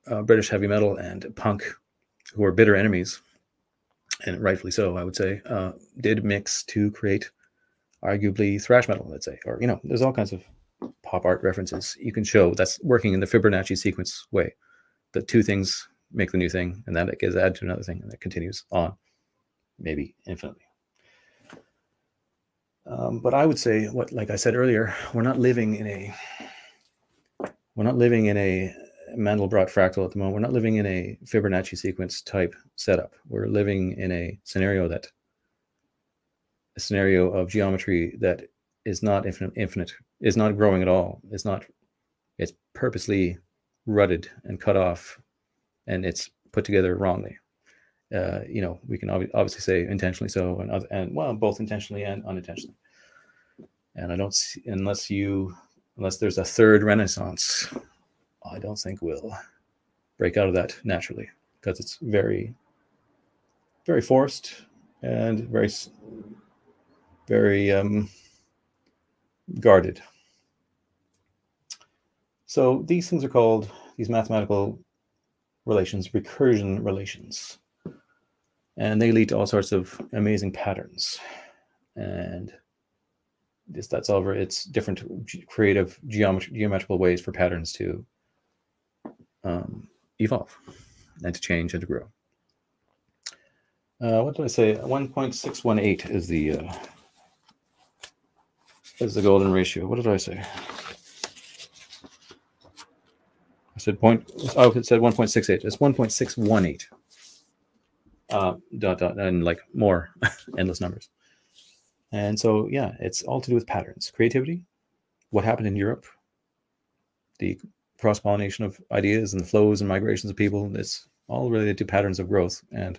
uh, british heavy metal and punk who are bitter enemies and rightfully so i would say uh, did mix to create arguably thrash metal let's say or you know there's all kinds of pop art references you can show that's working in the fibonacci sequence way the two things make the new thing, and then it gets added to another thing, and it continues on, maybe infinitely. Um, but I would say, what, like I said earlier, we're not living in a, we're not living in a Mandelbrot fractal at the moment. We're not living in a Fibonacci sequence type setup. We're living in a scenario that, a scenario of geometry that is not infinite, infinite, is not growing at all. It's not, it's purposely rutted and cut off and it's put together wrongly. Uh, you know, we can ob- obviously say intentionally so and, other, and well, both intentionally and unintentionally. And I don't see, unless you, unless there's a third renaissance, I don't think we'll break out of that naturally because it's very, very forced and very, very um, guarded. So these things are called, these mathematical relations, recursion relations. And they lead to all sorts of amazing patterns. And this, that's over. It's different creative geometry, geometrical ways for patterns to um, evolve and to change and to grow. Uh, what did I say? 1.618 is the uh, is the golden ratio. What did I say? I said point. Oh, it said 1.68. It's 1.618. Uh, dot dot and like more endless numbers. And so yeah, it's all to do with patterns, creativity, what happened in Europe, the cross pollination of ideas and the flows and migrations of people. It's all related to patterns of growth and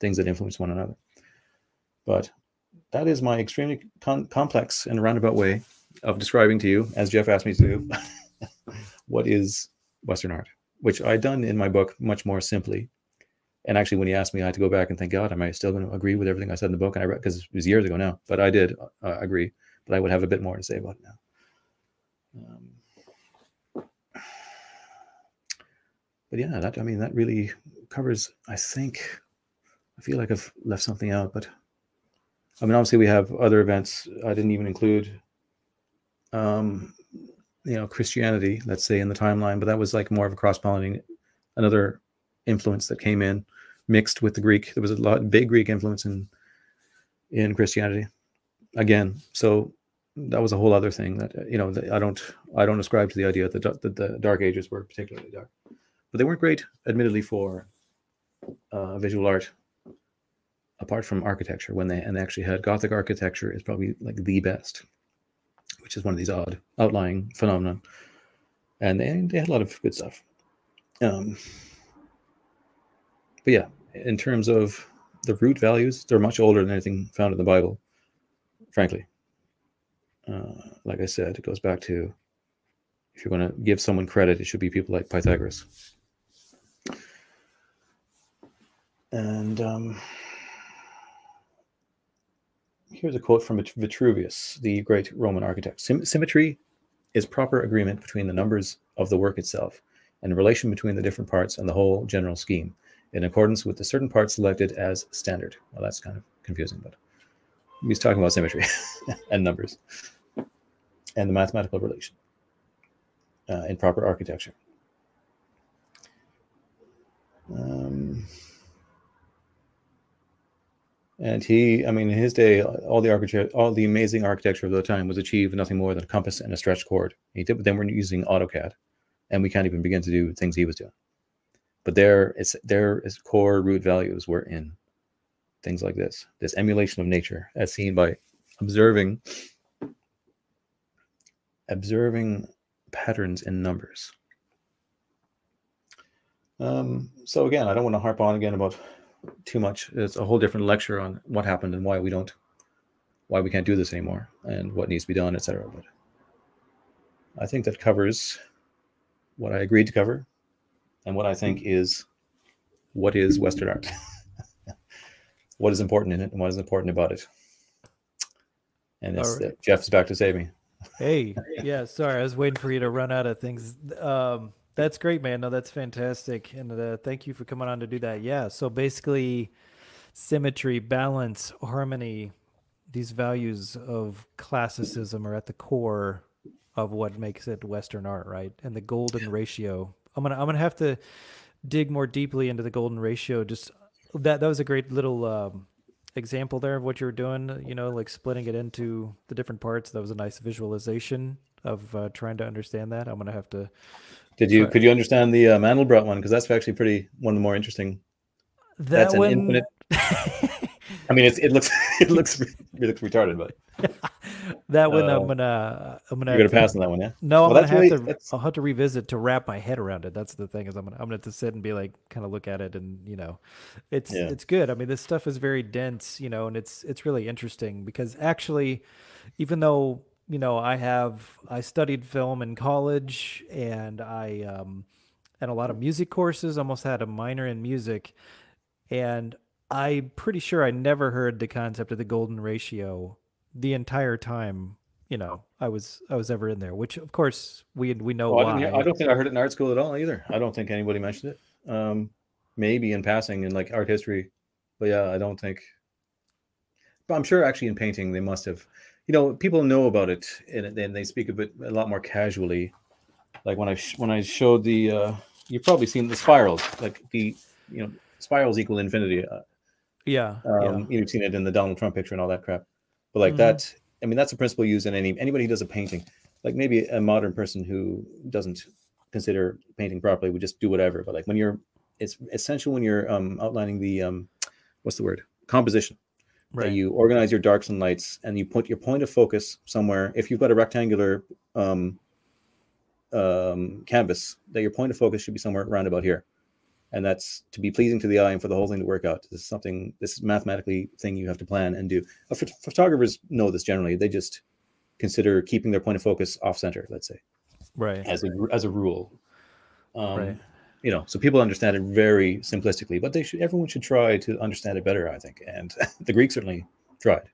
things that influence one another. But that is my extremely complex and roundabout way of describing to you, as Jeff asked me to do, what is Western art, which I'd done in my book much more simply. And actually, when he asked me, I had to go back and think, God, am I still going to agree with everything I said in the book? And I read because it was years ago now, but I did uh, agree, but I would have a bit more to say about it now. Um, but yeah, that I mean, that really covers. I think I feel like I've left something out, but I mean, obviously we have other events. I didn't even include, um, you know, Christianity, let's say, in the timeline, but that was like more of a cross pollinating, another influence that came in, mixed with the Greek. There was a lot big Greek influence in in Christianity. Again, so that was a whole other thing that you know I don't I don't ascribe to the idea that the, the Dark Ages were particularly dark, but they weren't great, admittedly, for uh, visual art apart from architecture when they and they actually had gothic architecture is probably like the best which is one of these odd outlying phenomena. And they, they had a lot of good stuff. Um but yeah in terms of the root values they're much older than anything found in the bible frankly. Uh, like i said it goes back to if you're going to give someone credit it should be people like pythagoras. And um here's a quote from Vitruvius, the great Roman architect. symmetry is proper agreement between the numbers of the work itself and relation between the different parts and the whole general scheme in accordance with the certain parts selected as standard. Well, that's kind of confusing, but he's talking about symmetry and numbers and the mathematical relation uh, in proper architecture. Um, and he, I mean, in his day, all the architecture, all the amazing architecture of the time was achieved nothing more than a compass and a stretched cord. He did, but then we're using AutoCAD, and we can't even begin to do things he was doing. But there, it's their core root values were in things like this, this emulation of nature, as seen by observing, observing patterns in numbers. Um, so again, I don't want to harp on again about too much. It's a whole different lecture on what happened and why we don't, why we can't do this anymore, and what needs to be done, etc. But I think that covers what I agreed to cover, and what I think is what is Western art, what is important in it, and what is important about it. And it's, right. Jeff's back to save me. Hey, yeah, sorry, I was waiting for you to run out of things. Um, that's great, man. No, that's fantastic. And uh, thank you for coming on to do that. Yeah. So basically, symmetry, balance, harmony, these values of classicism are at the core of what makes it Western art, right? And the golden ratio. I'm gonna I'm gonna have to dig more deeply into the golden ratio. Just that that was a great little um, example there of what you were doing. You know, like splitting it into the different parts. That was a nice visualization of uh, trying to understand that. I'm gonna have to did you could you understand the uh, Mandelbrot one because that's actually pretty one of the more interesting. That that's an one... infinite. I mean, it's, it looks it looks it looks retarded, but that one uh, I'm gonna I'm gonna you're gonna pass on that one, yeah. No, well, I'm gonna have really, to. That's... I'll have to revisit to wrap my head around it. That's the thing is I'm gonna I'm gonna have to sit and be like kind of look at it and you know, it's yeah. it's good. I mean, this stuff is very dense, you know, and it's it's really interesting because actually, even though you know, I have I studied film in college, and I um, and a lot of music courses. Almost had a minor in music, and I'm pretty sure I never heard the concept of the golden ratio the entire time. You know, I was I was ever in there, which of course we we know well, why. I, I, don't think I heard it in art school at all either. I don't think anybody mentioned it. Um, maybe in passing in like art history, but yeah, I don't think. But I'm sure actually in painting they must have you know, people know about it and, and they speak of it a lot more casually. Like when I sh- when I showed the, uh, you've probably seen the spirals, like the, you know, spirals equal infinity. Uh, yeah, um, yeah. You've seen it in the Donald Trump picture and all that crap. But like mm-hmm. that, I mean, that's a principle used in any anybody who does a painting. Like maybe a modern person who doesn't consider painting properly would just do whatever. But like when you're, it's essential when you're um, outlining the, um, what's the word, composition Right. you organize your darks and lights, and you put your point of focus somewhere. If you've got a rectangular um, um, canvas, that your point of focus should be somewhere around about here, and that's to be pleasing to the eye and for the whole thing to work out. This is something. This is mathematically thing you have to plan and do. Uh, phot- photographers know this generally. They just consider keeping their point of focus off center. Let's say Right. as a as a rule. Um, Right. You know, so people understand it very simplistically, but they should. Everyone should try to understand it better. I think, and the Greeks certainly tried,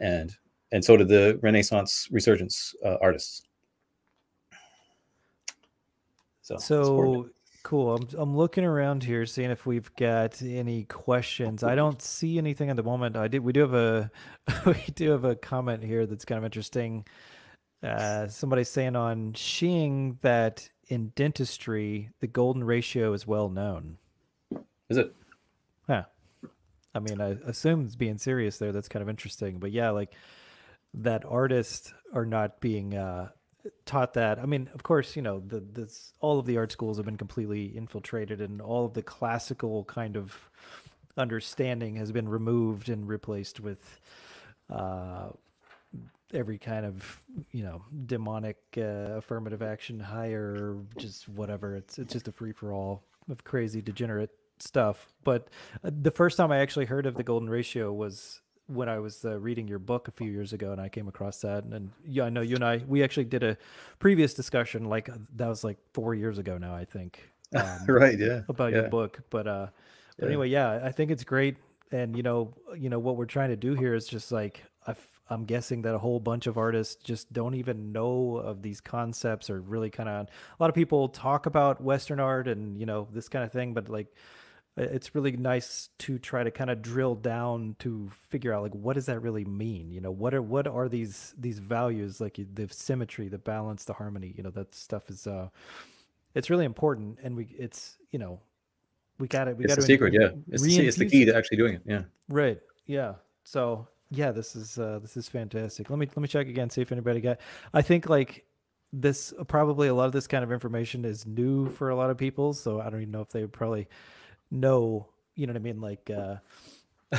and and so did the Renaissance resurgence uh, artists. So. So cool. I'm I'm looking around here, seeing if we've got any questions. I don't see anything at the moment. I did. We do have a we do have a comment here that's kind of interesting. Uh, somebody's saying on Xing that in dentistry the golden ratio is well known. is it? Yeah. I mean, I assume it's being serious there. That's kind of interesting. But yeah, like that artists are not being uh, taught that. I mean, of course, you know, the this all of the art schools have been completely infiltrated, and all of the classical kind of understanding has been removed and replaced with uh, every kind of you know demonic uh, affirmative action, higher, just whatever. It's it's just a free for all of crazy degenerate stuff. But uh, the first time I actually heard of the golden ratio was when I was uh, reading your book a few years ago, and I came across that. And, and yeah, I know you and I we actually did a previous discussion like uh, that was like four years ago now, I think. Um, right. Yeah. about yeah. your book. But uh but Yeah. anyway, yeah, I think it's great. And you know, you know what we're trying to do here is just like i I'm guessing that a whole bunch of artists just don't even know of these concepts or really kind of a lot of people talk about Western art and you know this kind of thing, but like it's really nice to try to kind of drill down to figure out like what does that really mean you know what are what are these these values like the symmetry the balance the harmony you know that stuff is uh it's really important and we it's you know we got it we It's got the secret. Yeah. It's the, it's the key to actually doing it. Yeah. right yeah so yeah this is uh this is fantastic. Let me let me check again see if anybody got i think like this probably a lot of this kind of information is new for a lot of people so i don't even know if they would probably know you know what i mean? Like uh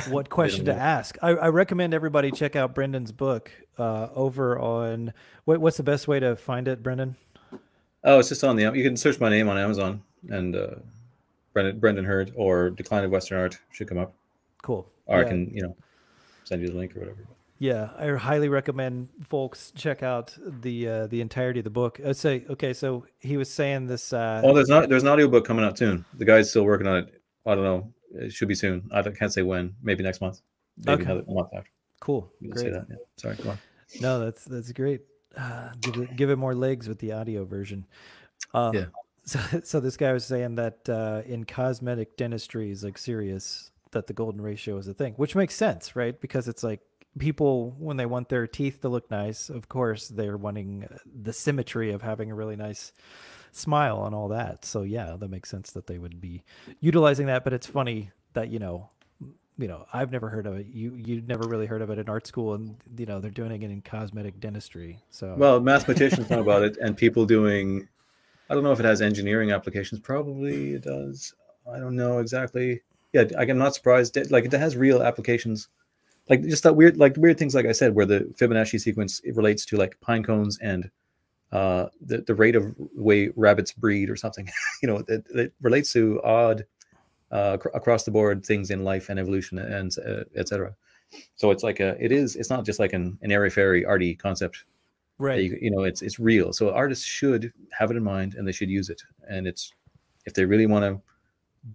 what question to ask. I, I recommend everybody check out brendan's book uh over on what, what's the best way to find it brendan? Oh, it's just on the. You can search my name on Amazon and uh, Brendan Brendan Heard or Decline of Western Art should come up, cool. Or Yeah. I can you know send you the link or whatever. Yeah, I highly recommend folks check out the uh, the entirety of the book. I'd say okay, so he was saying this. Uh, Oh, there's not there's an audiobook coming out soon. The guy's still working on it. I don't know. It should be soon. I don't- can't say when. Maybe next month. Maybe Okay. another month after. cool, You say great. that. Yeah. Sorry. Go on. No, that's that's great. Uh, give it give it more legs with the audio version. Uh, Yeah. So so this guy was saying that uh, in cosmetic dentistry is like serious that the golden ratio is a thing, which makes sense, right? Because it's like people when they want their teeth to look nice, of course they're wanting uh, the symmetry of having a really nice smile and all that. So yeah, that makes sense that they would be utilizing that. But it's funny that you know, you know, I've never heard of it. You you never really heard of it in art school, and you know they're doing it in cosmetic dentistry. So Well, mathematicians know about it, and people doing. I don't know if it has engineering applications. Probably it does. I don't know exactly. Yeah, I- I'm not surprised. It- Like it has real applications, like just that weird, like weird things, like I said, where the Fibonacci sequence it relates to like pine cones and uh, the the rate of way rabbits breed or something. you know, it, it relates to odd uh, ac- across the board things in life and evolution and uh, etc. So it's like a, it is. It's not just like an an airy fairy arty concept right, you, you know it's it's real so artists should have it in mind and they should use it and it's if they really want to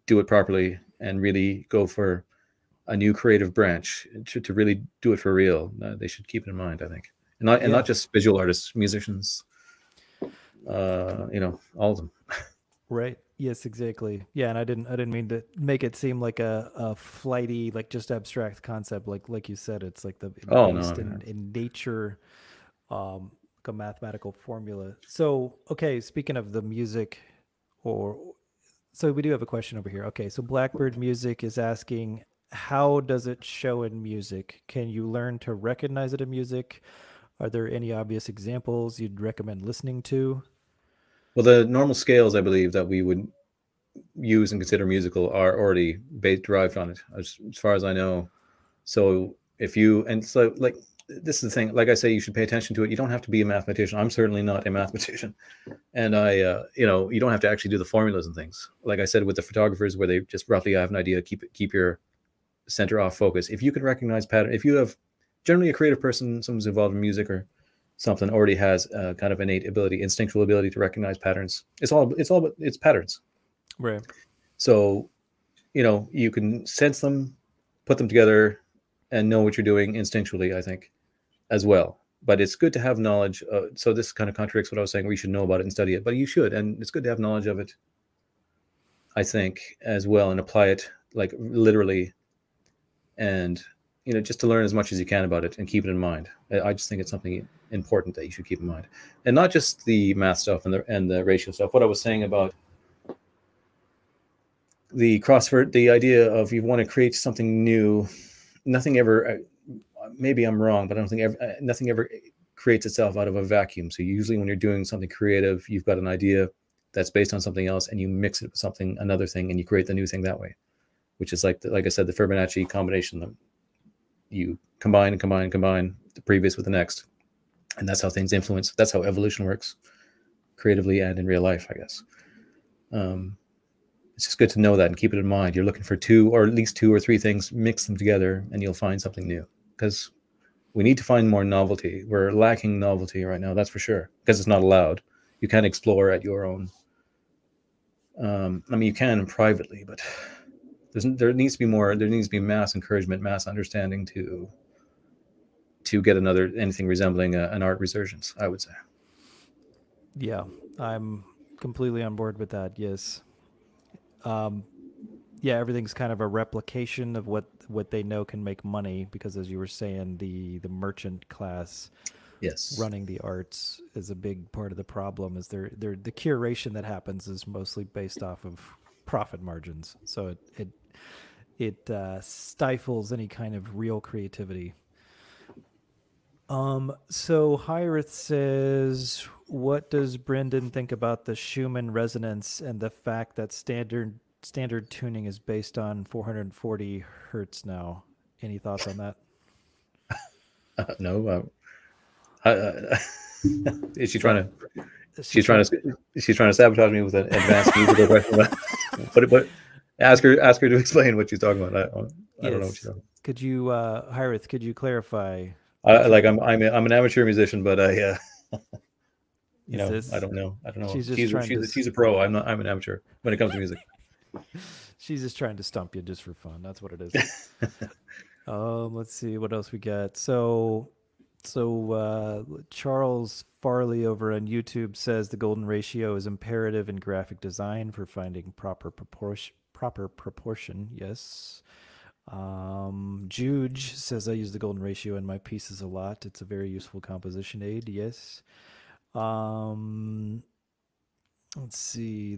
do it properly and really go for a new creative branch to, to really do it for real uh, they should keep it in mind i think and not and Yeah. not just visual artists musicians uh you know all of them right. Yes, exactly. Yeah, and I didn't I didn't mean to make it seem like a, a flighty, like just abstract concept. Like like you said, it's like the Oh, no, based no. in, in nature, um, like a mathematical formula. So okay, speaking of the music, or so we do have a question over here. Okay, so Blackbird Music is asking, how does it show in music? Can you learn to recognize it in music? Are there any obvious examples you'd recommend listening to? well the normal scales i believe that we would use and consider musical are already based derived on it as, as far as i know so if you and so like this is the thing. Like I say, you should pay attention to it. You don't have to be a mathematician. I'm certainly not a mathematician, and I, uh, you know, you don't have to actually do the formulas and things. Like I said with the photographers, where they just roughly have an idea, keep it, keep your center off focus. If you can recognize pattern, if you have generally a creative person, someone's involved in music or something, already has a kind of innate ability, instinctual ability to recognize patterns. It's all, it's all, but it's patterns. Right. So, you know, you can sense them, put them together, and know what you're doing instinctually. I think, as well. But it's good to have knowledge. Uh, so this kind of contradicts what I was saying. We should know about it and study it, but you should, and it's good to have knowledge of it. I think as well, and apply it like literally and you know just to learn as much as you can about it and keep it in mind i just think it's something important that you should keep in mind and not just the math stuff and the and the ratio stuff what i was saying about the crossword the idea of you want to create something new nothing ever uh, maybe i'm wrong but i don't think ever, uh, nothing ever creates itself out of a vacuum so usually when you're doing something creative you've got an idea that's based on something else and you mix it with something another thing and you create the new thing that way which is like the, like I said, the Fibonacci combination. that You combine and combine and combine the previous with the next, and that's how things influence. That's how evolution works, creatively and in real life, I guess. Um, it's just good to know that and keep it in mind. You're looking for two or at least two or three things, mix them together, and you'll find something new. Because we need to find more novelty. We're lacking novelty right now, that's for sure, because it's not allowed. You can't explore at your own. Um, I mean, you can privately, but there needs to be more there needs to be mass encouragement mass understanding to to get another anything resembling a, an art resurgence i would say yeah i'm completely on board with that yes um yeah everything's kind of a replication of what what they know can make money because as you were saying the the merchant class yes running the arts is a big part of the problem is there there the curation that happens is mostly based off of profit margins so it, it it uh, stifles any kind of real creativity. Um, so Hyrith says, what does Brendan think about the Schumann resonance and the fact that standard standard tuning is based on 440 hertz now? Any thoughts on that? Uh, no. Uh, uh, is she trying to? She's trying to. She's trying to sabotage me with an advanced musical question. But, but ask her ask her to explain what she's talking about. I, I yes. don't know what she's talking. Could you, uh, Hyrith, could you clarify? I, like I'm I'm a, I'm an amateur musician, but I uh, you know this, I don't know I don't know. She's, she's she's, to... she's a pro. I'm not I'm an amateur when it comes to music. she's just trying to stump you just for fun. That's what it is. um, let's see what else we got. So so uh, Charles Farley over on YouTube says the golden ratio is imperative in graphic design for finding proper proportion proper proportion. Yes. Um, Juge says I use the golden ratio in my pieces a lot. It's a very useful composition aid. Yes. Um, let's see.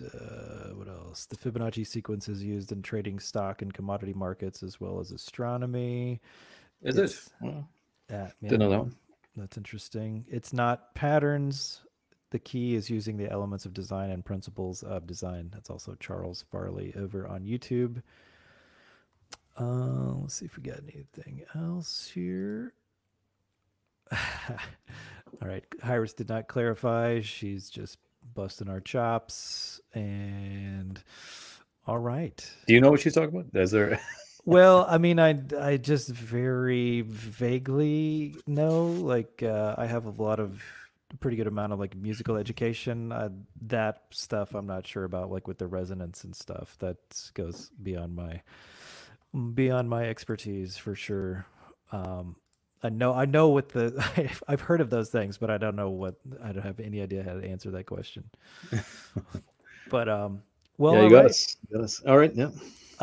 Uh, what else? The Fibonacci sequence is used in trading stock and commodity markets as well as astronomy. Is it's, it? Well, uh, Didn't know that. That's interesting. It's not patterns the key is using the elements of design and principles of design. That's also Charles Farley over on YouTube. Uh, let's see if we got anything else here. All right. Hyrith did not clarify. She's just busting our chops. And all right. Do you know what she's talking about? Is there. well, I mean, I, I just very vaguely know. Like, uh, I have a lot of pretty good amount of like musical education. Uh, that stuff I'm not sure about, like with the resonance and stuff. That goes beyond my beyond my expertise for sure. Um, I know I know what the I've heard of those things, but I don't know what I don't have any idea how to answer that question. but um, well, yeah, you got right. us. You got us. All right, yeah.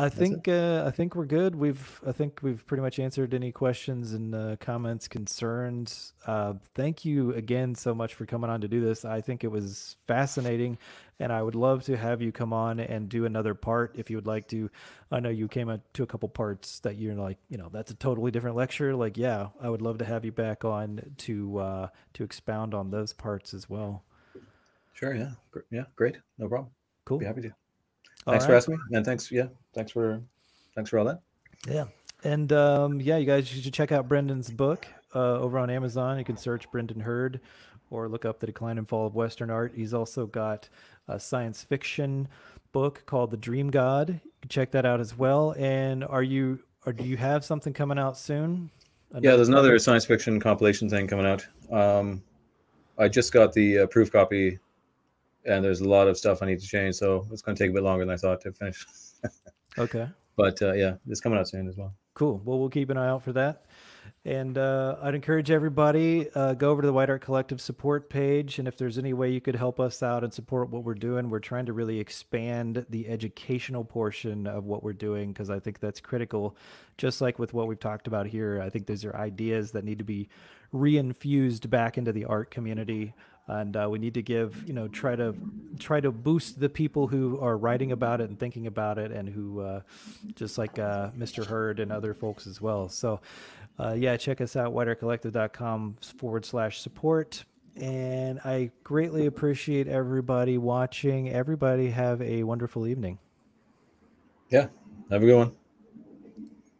I think uh, I think we're good. We've I think we've pretty much answered any questions and uh, comments, concerns. Uh, thank you again so much for coming on to do this. I think it was fascinating, and I would love to have you come on and do another part if you would like to. I know you came to a couple parts that you're like, you know, that's a totally different lecture. Like, yeah, I would love to have you back on to uh, to expound on those parts as well. Sure. Yeah. Yeah. Great. No problem. Cool. Be happy to. Thanks right. for asking me, and thanks. Yeah, thanks for thanks for all that. Yeah. And um, yeah, you guys should check out Brendan's book uh, over on Amazon. You can search Brendan Heard or look up The Decline and Fall of Western Art. He's also got a science fiction book called The Dream God. You can check that out as well. And are you or do you have something coming out soon? Another yeah, there's another science fiction compilation thing coming out. Um, I just got the uh, proof copy, and there's a lot of stuff I need to change, so it's going to take a bit longer than I thought to finish. okay. But uh, yeah, it's coming out soon as well. Cool. Well, we'll keep an eye out for that. And uh, I'd encourage everybody uh, go over to the White Art Collective support page, and if there's any way you could help us out and support what we're doing, we're trying to really expand the educational portion of what we're doing because I think that's critical. Just like with what we've talked about here, I think these are ideas that need to be reinfused back into the art community and uh, we need to give you know try to try to boost the people who are writing about it and thinking about it and who uh, just like uh, mr Heard and other folks as well so uh, yeah, check us out, whiteartcollective.com forward slash support. And I greatly appreciate everybody watching. Everybody have a wonderful evening. Yeah, have a good one.